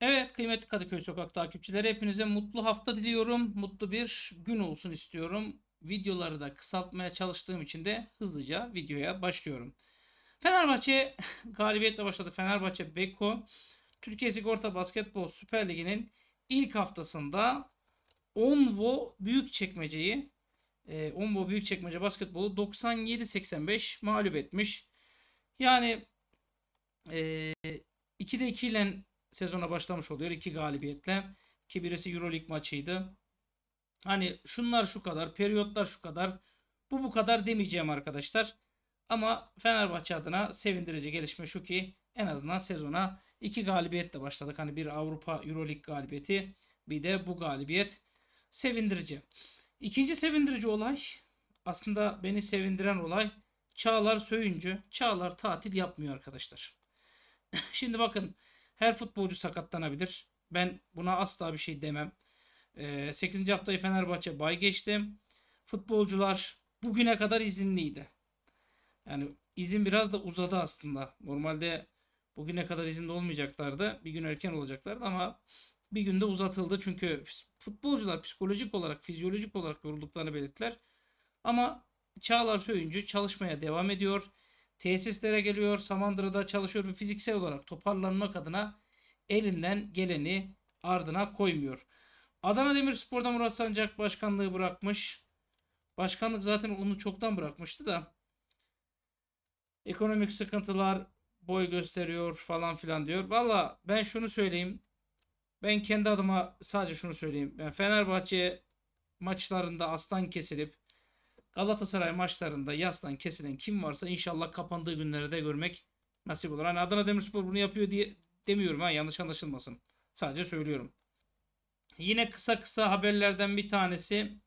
Evet kıymetli Kadıköy Sokak takipçileri hepinize mutlu hafta diliyorum. Mutlu bir gün olsun istiyorum. Videoları da kısaltmaya çalıştığım için de hızlıca videoya başlıyorum. Fenerbahçe galibiyetle başladı. Fenerbahçe Beko Türkiye Sigorta Basketbol Süper Ligi'nin ilk haftasında Onvo Büyükçekmece'yi e, Onvo Büyükçekmece Basketbolu 97-85 mağlup etmiş. Yani e, 2'de 2 ile sezona başlamış oluyor. iki galibiyetle. Ki birisi Euroleague maçıydı. Hani şunlar şu kadar, periyotlar şu kadar. Bu bu kadar demeyeceğim arkadaşlar. Ama Fenerbahçe adına sevindirici gelişme şu ki en azından sezona iki galibiyetle başladık. Hani bir Avrupa Euroleague galibiyeti bir de bu galibiyet sevindirici. İkinci sevindirici olay aslında beni sevindiren olay Çağlar Söyüncü. Çağlar tatil yapmıyor arkadaşlar. Şimdi bakın her futbolcu sakatlanabilir. Ben buna asla bir şey demem. E, 8. haftayı Fenerbahçe bay geçti. Futbolcular bugüne kadar izinliydi. Yani izin biraz da uzadı aslında. Normalde bugüne kadar izinde olmayacaklardı. Bir gün erken olacaklardı ama bir günde uzatıldı. Çünkü futbolcular psikolojik olarak, fizyolojik olarak yorulduklarını belirttiler. Ama Çağlar Söyüncü çalışmaya devam ediyor tesislere geliyor. Samandıra'da çalışıyor ve fiziksel olarak toparlanmak adına elinden geleni ardına koymuyor. Adana Demirspor'da Murat Sancak başkanlığı bırakmış. Başkanlık zaten onu çoktan bırakmıştı da. Ekonomik sıkıntılar boy gösteriyor falan filan diyor. Valla ben şunu söyleyeyim. Ben kendi adıma sadece şunu söyleyeyim. Ben Fenerbahçe maçlarında aslan kesilip Galatasaray maçlarında yastan kesilen kim varsa inşallah kapandığı günlerde görmek nasip olur. Hani Adana Demirspor bunu yapıyor diye demiyorum ha yanlış anlaşılmasın. Sadece söylüyorum. Yine kısa kısa haberlerden bir tanesi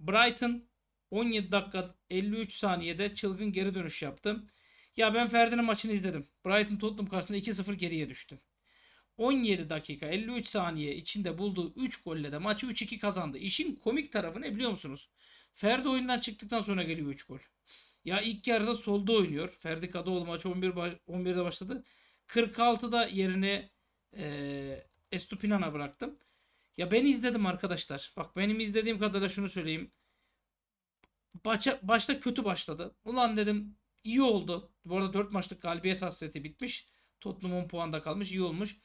Brighton 17 dakika 53 saniyede çılgın geri dönüş yaptı. Ya ben Ferdi'nin maçını izledim. Brighton Tottenham karşısında 2-0 geriye düştü. 17 dakika 53 saniye içinde bulduğu 3 golle de maçı 3-2 kazandı. İşin komik tarafı ne biliyor musunuz? Ferdi oyundan çıktıktan sonra geliyor 3 gol. Ya ilk yarıda solda oynuyor. Ferdi Kadıoğlu maç 11 11'de başladı. 46'da yerini e, Estupinan'a bıraktım. Ya ben izledim arkadaşlar. Bak benim izlediğim kadarıyla şunu söyleyeyim. Başa, başta kötü başladı. Ulan dedim iyi oldu. Bu arada 4 maçlık galibiyet hasreti bitmiş. Tottenham 10 puanda kalmış. iyi olmuş.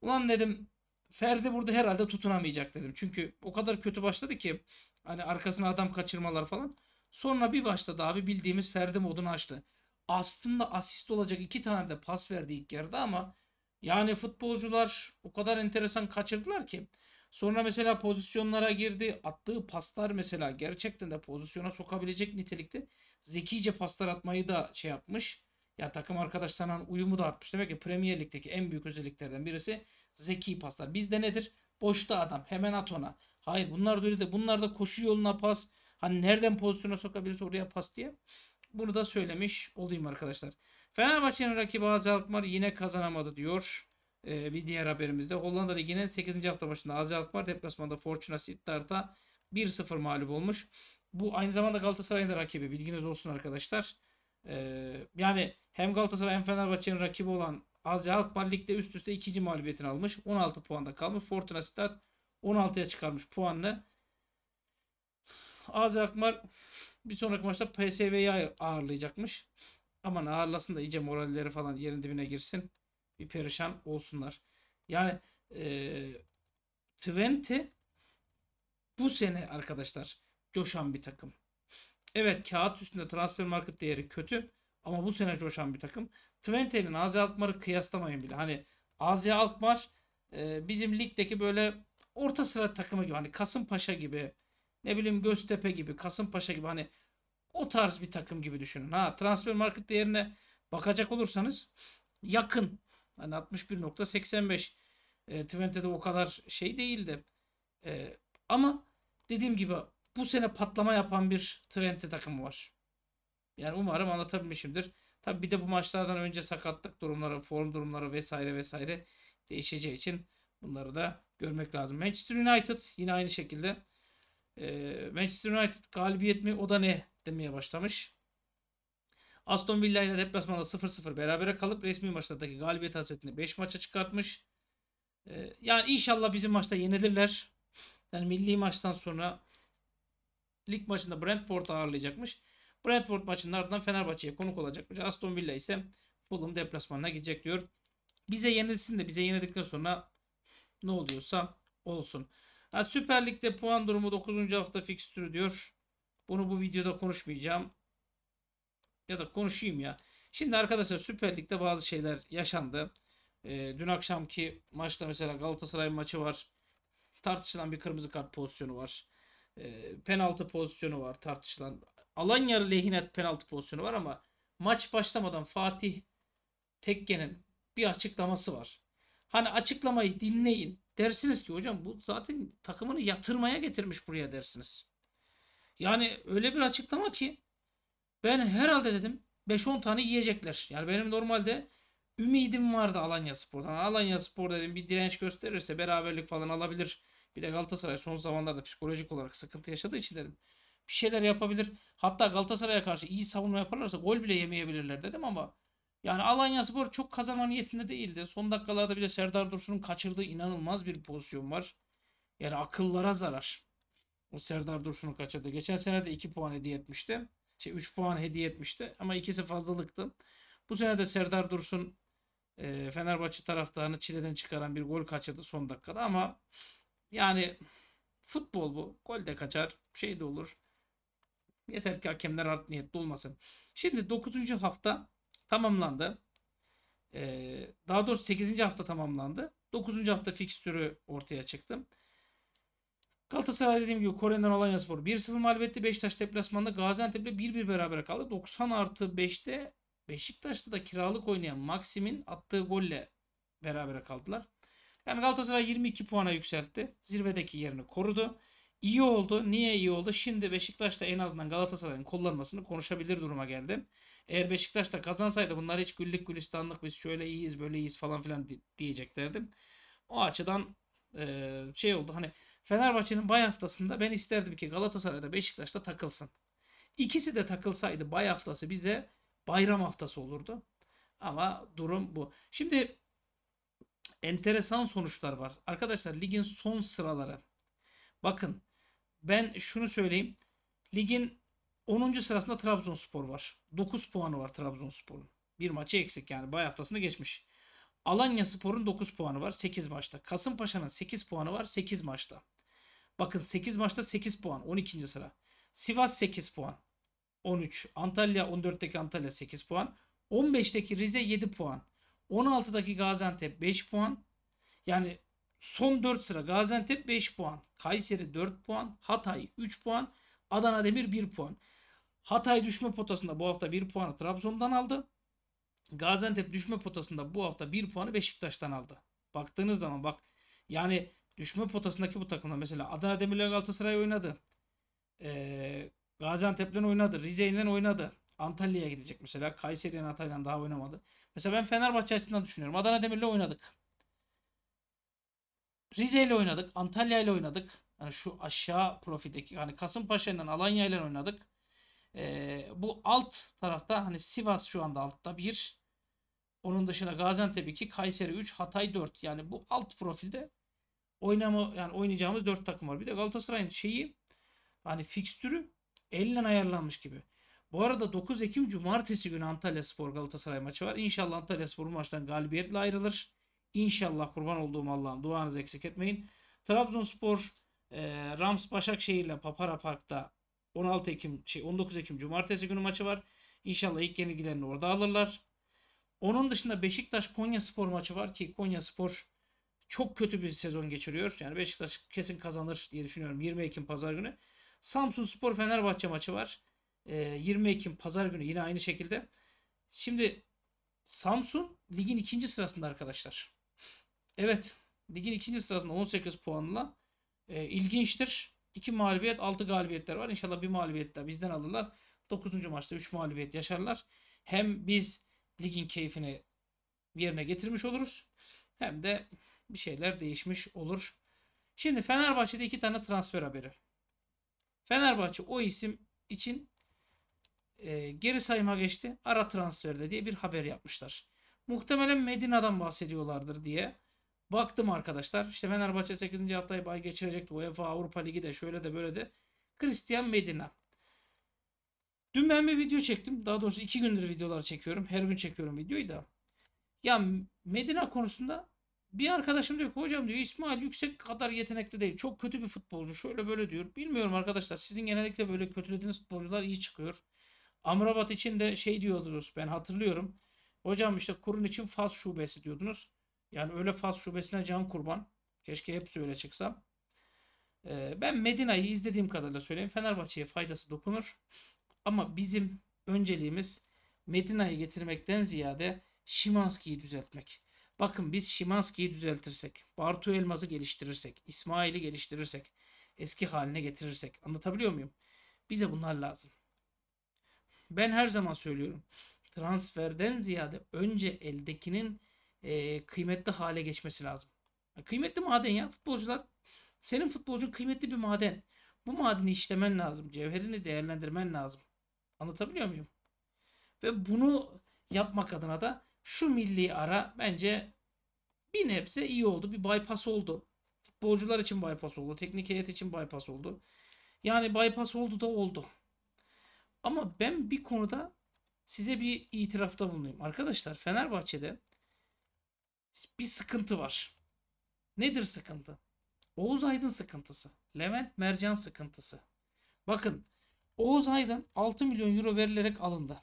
Ulan dedim Ferdi burada herhalde tutunamayacak dedim. Çünkü o kadar kötü başladı ki hani arkasına adam kaçırmalar falan. Sonra bir başladı abi bildiğimiz Ferdi modunu açtı. Aslında asist olacak iki tane de pas verdi ilk yarıda ama yani futbolcular o kadar enteresan kaçırdılar ki. Sonra mesela pozisyonlara girdi. Attığı paslar mesela gerçekten de pozisyona sokabilecek nitelikte. Zekice paslar atmayı da şey yapmış. Ya takım arkadaşlarına uyumu da artmış. Demek ki Premier Lig'deki en büyük özelliklerden birisi zeki paslar. Bizde nedir? Boşta adam. Hemen at ona. Hayır bunlar da öyle de. Bunlar da koşu yoluna pas. Hani nereden pozisyona sokabiliriz oraya pas diye. Bunu da söylemiş olayım arkadaşlar. Fenerbahçe'nin rakibi Azi Alkmaar yine kazanamadı diyor. Ee, bir diğer haberimizde. Hollanda Ligi'nin 8. hafta başında Azi Alkmaar deplasmanda Fortuna Sittard'a 1-0 mağlup olmuş. Bu aynı zamanda Galatasaray'ın da rakibi. Bilginiz olsun arkadaşlar. Ee, yani hem Galatasaray hem Fenerbahçe'nin rakibi olan Azya Alkmaar Lig'de üst üste ikinci mağlubiyetini almış. 16 puanda kalmış. Fortuna Sittard 16'ya çıkarmış puanını. Azya Alkmaar bir sonraki maçta PSV'yi ağırlayacakmış. Aman ağırlasın da iyice moralleri falan yerin dibine girsin. Bir perişan olsunlar. Yani e, Twente bu sene arkadaşlar coşan bir takım. Evet kağıt üstünde transfer market değeri kötü ama bu sene coşan bir takım. Twente'nin Azia Alkmaar'ı kıyaslamayın bile. Hani Azia Alkmaar e, bizim ligdeki böyle orta sıra takımı gibi. Hani Kasımpaşa gibi ne bileyim Göztepe gibi Kasımpaşa gibi hani o tarz bir takım gibi düşünün. Ha transfer market değerine bakacak olursanız yakın. Hani 61.85 e, Twente'de o kadar şey değildi. E, ama dediğim gibi bu sene patlama yapan bir Twente takımı var. Yani umarım anlatabilmişimdir. Tabi bir de bu maçlardan önce sakatlık durumları, form durumları vesaire vesaire değişeceği için bunları da görmek lazım. Manchester United yine aynı şekilde Manchester United galibiyet mi o da ne demeye başlamış. Aston Villa ile deplasmanda 0-0 berabere kalıp resmi maçlardaki galibiyet hasretini 5 maça çıkartmış. Ee, yani inşallah bizim maçta yenilirler. Yani milli maçtan sonra lig maçında Brentford ağırlayacakmış. Brentford maçının ardından Fenerbahçe'ye konuk olacakmış. Aston Villa ise Fulham deplasmanına gidecek diyor. Bize yenilsin de bize yenildikten sonra ne oluyorsa olsun. Ha, Süper Lig'de puan durumu 9. hafta fikstürü diyor. Bunu bu videoda konuşmayacağım. Ya da konuşayım ya. Şimdi arkadaşlar Süper Lig'de bazı şeyler yaşandı. Ee, dün akşamki maçta mesela Galatasaray maçı var. Tartışılan bir kırmızı kart pozisyonu var. Ee, penaltı pozisyonu var tartışılan. Alanya lehine penaltı pozisyonu var ama maç başlamadan Fatih Tekke'nin bir açıklaması var. Hani açıklamayı dinleyin. Dersiniz ki hocam bu zaten takımını yatırmaya getirmiş buraya dersiniz. Yani öyle bir açıklama ki ben herhalde dedim 5-10 tane yiyecekler. Yani benim normalde ümidim vardı Alanya Spor'dan. Alanya Spor dedim bir direnç gösterirse beraberlik falan alabilir. Bir de Galatasaray son zamanlarda psikolojik olarak sıkıntı yaşadığı için dedim. Bir şeyler yapabilir. Hatta Galatasaray'a karşı iyi savunma yaparlarsa gol bile yemeyebilirler dedim ama yani Alanya Spor çok kazanma niyetinde değildi. Son dakikalarda bile Serdar Dursun'un kaçırdığı inanılmaz bir pozisyon var. Yani akıllara zarar. O Serdar Dursun'u kaçırdı. Geçen sene de 2 puan hediye etmişti. Şey 3 puan hediye etmişti ama ikisi fazlalıktı. Bu sene de Serdar Dursun Fenerbahçe taraftarını çileden çıkaran bir gol kaçırdı son dakikada ama yani futbol bu. Gol de kaçar, şey de olur. Yeter ki hakemler art niyetli olmasın. Şimdi 9. hafta tamamlandı. Ee, daha doğrusu 8. hafta tamamlandı. 9. hafta fikstürü ortaya çıktı. Galatasaray dediğim gibi Kore'den Alanyaspor 1-0 mağlup etti. Beşiktaş deplasmanda Gaziantep'le 1-1 beraber kaldı. 90 artı 5'te Beşiktaş'ta da kiralık oynayan Maxim'in attığı golle berabere kaldılar. Yani Galatasaray 22 puana yükseltti. Zirvedeki yerini korudu. İyi oldu. Niye iyi oldu? Şimdi Beşiktaş da en azından Galatasaray'ın kullanmasını konuşabilir duruma geldi. Eğer Beşiktaş da kazansaydı bunlar hiç güllük gülistanlık biz şöyle iyiyiz böyle iyiyiz falan filan diyeceklerdim. O açıdan e, şey oldu hani Fenerbahçe'nin bay haftasında ben isterdim ki Galatasaray'da Beşiktaş'ta takılsın. İkisi de takılsaydı bay haftası bize bayram haftası olurdu. Ama durum bu. Şimdi enteresan sonuçlar var. Arkadaşlar ligin son sıraları. Bakın ben şunu söyleyeyim. Ligin 10. sırasında Trabzonspor var. 9 puanı var Trabzonspor'un. Bir maçı eksik yani. Bay haftasını geçmiş. Alanya Spor'un 9 puanı var 8 maçta. Kasımpaşa'nın 8 puanı var 8 maçta. Bakın 8 maçta 8 puan 12. sıra. Sivas 8 puan 13. Antalya 14'teki Antalya 8 puan. 15'teki Rize 7 puan. 16'daki Gaziantep 5 puan. Yani son 4 sıra Gaziantep 5 puan. Kayseri 4 puan. Hatay 3 puan. Adana Demir 1 puan. Hatay düşme potasında bu hafta 1 puanı Trabzon'dan aldı. Gaziantep düşme potasında bu hafta 1 puanı Beşiktaş'tan aldı. Baktığınız zaman bak yani düşme potasındaki bu takımlar mesela Adana Demir'le Galatasaray oynadı. Ee, Gaziantep'le oynadı. Rize'yle oynadı. Antalya'ya gidecek mesela. Kayseri'nin Hatay'dan daha oynamadı. Mesela ben Fenerbahçe açısından düşünüyorum. Adana Demir'le oynadık. Rize ile oynadık. Antalya ile oynadık. Yani şu aşağı profildeki hani Kasımpaşa ile Alanya ile oynadık. Ee, bu alt tarafta hani Sivas şu anda altta 1. Onun dışında Gaziantep 2, Kayseri 3, Hatay 4. Yani bu alt profilde oynama yani oynayacağımız 4 takım var. Bir de Galatasaray'ın şeyi hani fikstürü elle ayarlanmış gibi. Bu arada 9 Ekim Cumartesi günü Antalya Spor Galatasaray maçı var. İnşallah Antalya Spor maçtan galibiyetle ayrılır. İnşallah kurban olduğum Allah'ım duanızı eksik etmeyin. Trabzonspor e, Rams Başakşehir ile Papara Park'ta 16 Ekim şey 19 Ekim Cumartesi günü maçı var. İnşallah ilk yenilgilerini orada alırlar. Onun dışında Beşiktaş Konya Spor maçı var ki Konya Spor çok kötü bir sezon geçiriyor. Yani Beşiktaş kesin kazanır diye düşünüyorum 20 Ekim pazar günü. Samsun Spor Fenerbahçe maçı var. 20 Ekim pazar günü yine aynı şekilde. Şimdi Samsun ligin ikinci sırasında arkadaşlar. Evet ligin ikinci sırasında 18 puanla e, ilginçtir. 2 mağlubiyet 6 galibiyetler var. İnşallah bir mağlubiyet daha bizden alırlar. 9. maçta 3 mağlubiyet yaşarlar. Hem biz ligin keyfini yerine getirmiş oluruz. Hem de bir şeyler değişmiş olur. Şimdi Fenerbahçe'de iki tane transfer haberi. Fenerbahçe o isim için e, geri sayıma geçti. Ara transferde diye bir haber yapmışlar. Muhtemelen Medina'dan bahsediyorlardır diye. Baktım arkadaşlar. İşte Fenerbahçe 8. haftayı bay geçirecekti. UEFA Avrupa Ligi de şöyle de böyle de. Christian Medina. Dün ben bir video çektim. Daha doğrusu iki gündür videolar çekiyorum. Her gün çekiyorum videoyu da. Ya Medina konusunda bir arkadaşım diyor ki hocam diyor İsmail yüksek kadar yetenekli değil. Çok kötü bir futbolcu. Şöyle böyle diyor. Bilmiyorum arkadaşlar. Sizin genellikle böyle kötülediğiniz futbolcular iyi çıkıyor. Amrabat için de şey diyordunuz. Ben hatırlıyorum. Hocam işte kurun için Fas şubesi diyordunuz. Yani öyle Fas şubesine can kurban. Keşke hepsi öyle çıksa. Ee, ben Medina'yı izlediğim kadarıyla söyleyeyim. Fenerbahçe'ye faydası dokunur. Ama bizim önceliğimiz Medina'yı getirmekten ziyade Şimanski'yi düzeltmek. Bakın biz Şimanski'yi düzeltirsek, Bartu Elmaz'ı geliştirirsek, İsmail'i geliştirirsek, eski haline getirirsek. Anlatabiliyor muyum? Bize bunlar lazım. Ben her zaman söylüyorum. Transferden ziyade önce eldekinin e, kıymetli hale geçmesi lazım. Kıymetli maden ya futbolcular. Senin futbolcun kıymetli bir maden. Bu madeni işlemen lazım. Cevherini değerlendirmen lazım. Anlatabiliyor muyum? Ve bunu yapmak adına da şu milli ara bence bir nebze iyi oldu. Bir bypass oldu. Futbolcular için bypass oldu. Teknik heyet için bypass oldu. Yani bypass oldu da oldu. Ama ben bir konuda size bir itirafta bulunayım. Arkadaşlar Fenerbahçe'de bir sıkıntı var. Nedir sıkıntı? Oğuz Aydın sıkıntısı. Levent Mercan sıkıntısı. Bakın Oğuz Aydın 6 milyon euro verilerek alındı.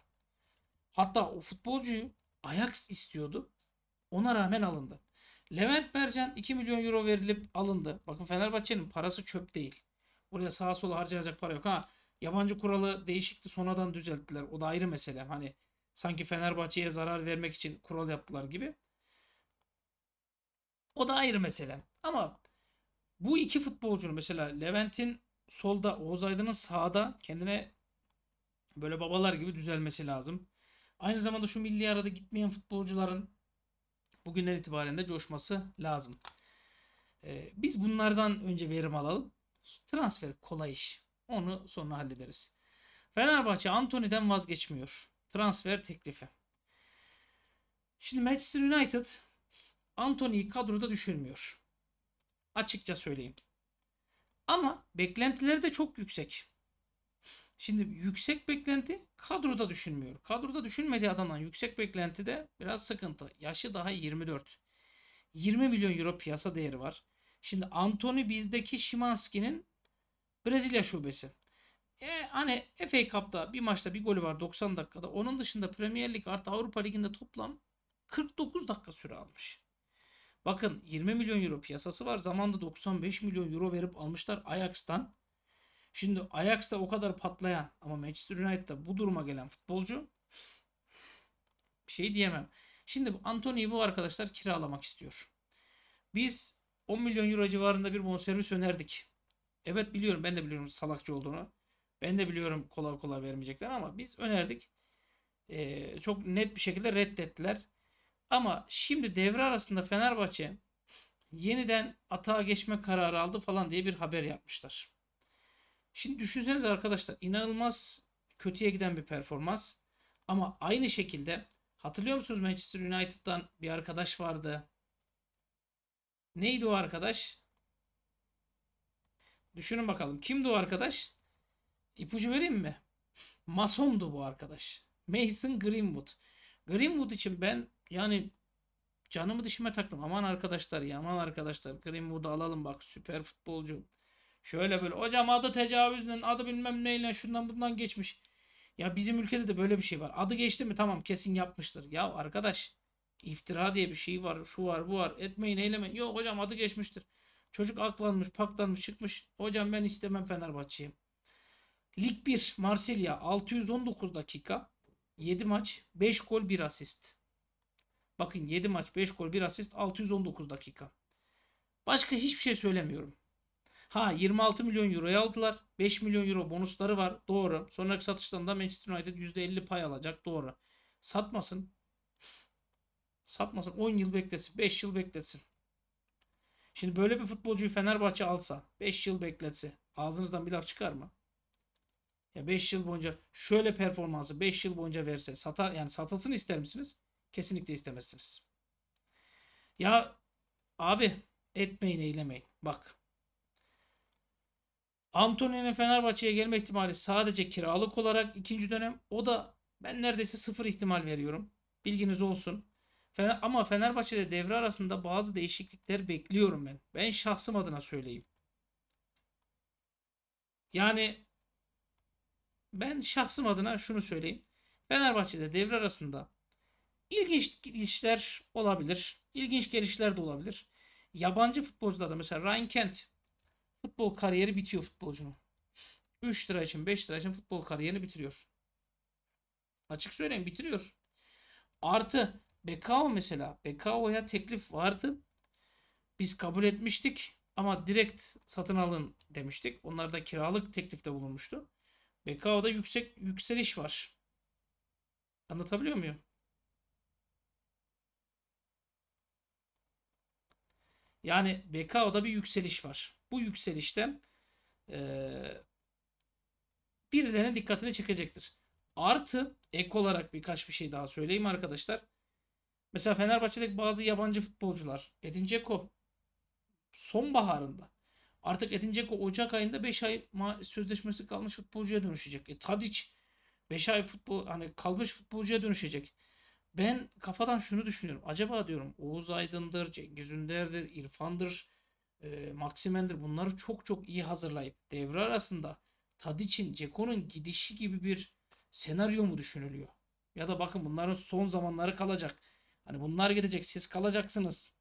Hatta o futbolcuyu Ajax istiyordu. Ona rağmen alındı. Levent Mercan 2 milyon euro verilip alındı. Bakın Fenerbahçe'nin parası çöp değil. Oraya sağa sola harcanacak para yok. Ha yabancı kuralı değişikti sonradan düzelttiler. O da ayrı mesele. Hani sanki Fenerbahçe'ye zarar vermek için kural yaptılar gibi. O da ayrı mesele. Ama bu iki futbolcunun mesela Levent'in solda Oğuz Aydın'ın sağda kendine böyle babalar gibi düzelmesi lazım. Aynı zamanda şu milli arada gitmeyen futbolcuların bugünden itibaren de coşması lazım. Ee, biz bunlardan önce verim alalım. Transfer kolay iş. Onu sonra hallederiz. Fenerbahçe Antony'den vazgeçmiyor. Transfer teklifi. Şimdi Manchester United Antony'yi kadroda düşünmüyor. Açıkça söyleyeyim. Ama beklentileri de çok yüksek. Şimdi yüksek beklenti kadroda düşünmüyor. Kadroda düşünmediği adamdan yüksek beklenti de biraz sıkıntı. Yaşı daha 24. 20 milyon euro piyasa değeri var. Şimdi Anthony bizdeki Şimanski'nin Brezilya şubesi. E, hani FA Cup'ta bir maçta bir golü var 90 dakikada. Onun dışında Premier Lig artı Avrupa Ligi'nde toplam 49 dakika süre almış. Bakın 20 milyon euro piyasası var. Zamanda 95 milyon euro verip almışlar Ajax'tan. Şimdi Ajax'ta o kadar patlayan ama Manchester United'da bu duruma gelen futbolcu bir şey diyemem. Şimdi Anthony'yi bu arkadaşlar kiralamak istiyor. Biz 10 milyon euro civarında bir bonservis önerdik. Evet biliyorum ben de biliyorum salakçı olduğunu. Ben de biliyorum kolay kolay vermeyecekler ama biz önerdik. Ee, çok net bir şekilde reddettiler. Ama şimdi devre arasında Fenerbahçe yeniden atağa geçme kararı aldı falan diye bir haber yapmışlar. Şimdi düşünsenize arkadaşlar inanılmaz kötüye giden bir performans. Ama aynı şekilde hatırlıyor musunuz Manchester United'dan bir arkadaş vardı. Neydi o arkadaş? Düşünün bakalım. Kimdi o arkadaş? İpucu vereyim mi? Masondu bu arkadaş. Mason Greenwood. Greenwood için ben yani canımı dişime taktım. Aman arkadaşlar ya aman arkadaşlar. Greenwood'u alalım bak süper futbolcu. Şöyle böyle hocam adı tecavüzden adı bilmem neyle şundan bundan geçmiş. Ya bizim ülkede de böyle bir şey var. Adı geçti mi tamam kesin yapmıştır. Ya arkadaş iftira diye bir şey var. Şu var bu var. Etmeyin eylemeyin. Yok hocam adı geçmiştir. Çocuk aklanmış paklanmış çıkmış. Hocam ben istemem Fenerbahçe'yi. Lig 1 Marsilya 619 dakika. 7 maç 5 gol 1 asist. Bakın 7 maç 5 gol 1 asist 619 dakika. Başka hiçbir şey söylemiyorum. Ha 26 milyon euroya aldılar. 5 milyon euro bonusları var. Doğru. Sonraki satıştan da Manchester United %50 pay alacak. Doğru. Satmasın. Satmasın. 10 yıl beklesin. 5 yıl beklesin. Şimdi böyle bir futbolcuyu Fenerbahçe alsa 5 yıl bekletse ağzınızdan bir laf çıkar mı? Ya 5 yıl boyunca şöyle performansı 5 yıl boyunca verse satar yani satılsın ister misiniz? Kesinlikle istemezsiniz. Ya abi etmeyin eylemeyin. Bak. Antony'nin Fenerbahçe'ye gelme ihtimali sadece kiralık olarak ikinci dönem. O da ben neredeyse sıfır ihtimal veriyorum. Bilginiz olsun. Fener, ama Fenerbahçe'de devre arasında bazı değişiklikler bekliyorum ben. Ben şahsım adına söyleyeyim. Yani ben şahsım adına şunu söyleyeyim. Fenerbahçe'de devre arasında ilginç gelişler olabilir. İlginç gelişler de olabilir. Yabancı futbolcularda mesela Ryan Kent futbol kariyeri bitiyor futbolcunun. 3 lira için 5 lira için futbol kariyerini bitiriyor. Açık söyleyeyim bitiriyor. Artı Bekao mesela. Bekao'ya teklif vardı. Biz kabul etmiştik ama direkt satın alın demiştik. Onlar da kiralık teklifte bulunmuştu. Bekao'da yüksek yükseliş var. Anlatabiliyor muyum? Yani BKO'da bir yükseliş var. Bu yükselişte eee birilerinin dikkatini çekecektir. Artı ek olarak birkaç bir şey daha söyleyeyim arkadaşlar. Mesela Fenerbahçe'deki bazı yabancı futbolcular Edin Dzeko sonbaharında artık Edin Dzeko Ocak ayında 5 ay sözleşmesi kalmış futbolcuya dönüşecek. E, Tadic 5 ay futbol hani kalmış futbolcuya dönüşecek. Ben kafadan şunu düşünüyorum. Acaba diyorum Oğuz Aydın'dır, Cengiz Ünder'dir, İrfan'dır, e, Maximen'dir bunları çok çok iyi hazırlayıp devre arasında Tadic'in, Ceko'nun gidişi gibi bir senaryo mu düşünülüyor? Ya da bakın bunların son zamanları kalacak. Hani bunlar gidecek, siz kalacaksınız.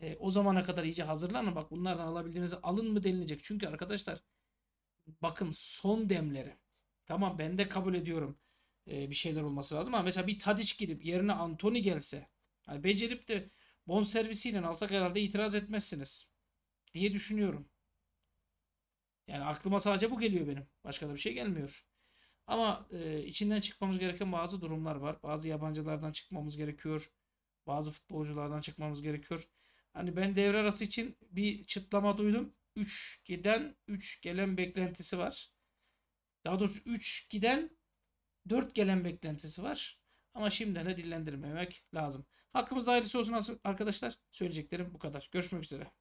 E, o zamana kadar iyice hazırlanın. Bak bunlardan alabildiğinizi alın mı denilecek. Çünkü arkadaşlar bakın son demleri. Tamam ben de kabul ediyorum. E, bir şeyler olması lazım ama mesela bir Tadic gidip yerine Antony gelse hani becerip de bonservisiyle alsak herhalde itiraz etmezsiniz diye düşünüyorum. Yani aklıma sadece bu geliyor benim. Başka da bir şey gelmiyor. Ama e, içinden çıkmamız gereken bazı durumlar var. Bazı yabancılardan çıkmamız gerekiyor. Bazı futbolculardan çıkmamız gerekiyor. Hani ben devre arası için bir çıtlama duydum. 3 giden 3 gelen beklentisi var. Daha doğrusu 3 giden 4 gelen beklentisi var. Ama şimdiden de dillendirmemek lazım. Hakkımızda hayırlısı olsun arkadaşlar. Söyleyeceklerim bu kadar. Görüşmek üzere.